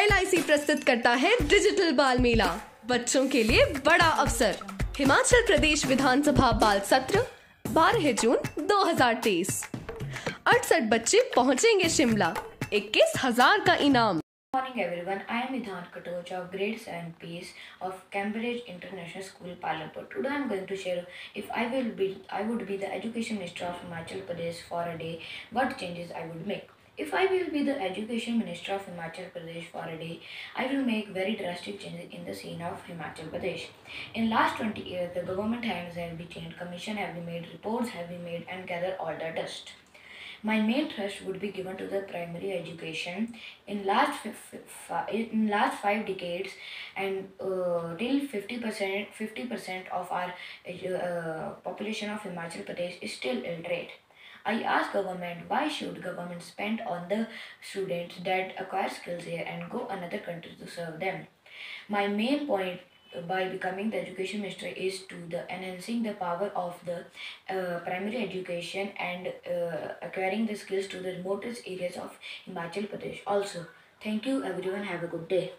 LIC प्रस्तुत करता है डिजिटल बाल मेला बच्चों के लिए बड़ा अवसर। हिमाचल प्रदेश विधानसभा बाल सत्र 12 जून 2023 हज़ार तेईस। अड़सठ बच्चे पहुँचेंगे शिमला। इक्कीस हज़ार का इनाम। Morning every one I am Vidhan Katoch of grade seven peace of Cambridge International School Palanpur today I am going to share if I will I would be the education minister of Himachal Pradesh for a day what changes I would make If I will be the Education Minister of Himachal Pradesh for a day, I will make very drastic changes in the scene of Himachal Pradesh. In last 20 years, the government hands have been changed, commission have been made, reports have been made and gather all the dust. My main thrust would be given to the primary education in last in last five decades, and uh, till fifty percent fifty percent of our uh, population of Himachal Pradesh is still illiterate. I ask government why should government spend on the students that acquire skills here and go another country to serve them. My main point by becoming the education minister is to the enhancing the power of the uh, primary education and uh, acquiring the skills to the remotest areas of Himachal Pradesh. Also, thank you everyone. Have a good day.